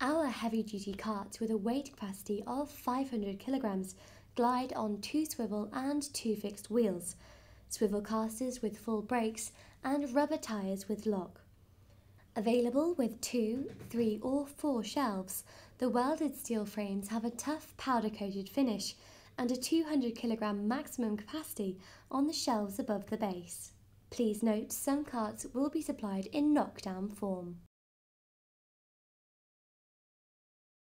Our heavy-duty carts with a weight capacity of 500 kilograms glide on two swivel and two fixed wheels, swivel casters with full brakes and rubber tyres with lock. Available with two, three or four shelves, the welded steel frames have a tough powder-coated finish and a 200 kilogram maximum capacity on the shelves above the base. Please note some carts will be supplied in knockdown form.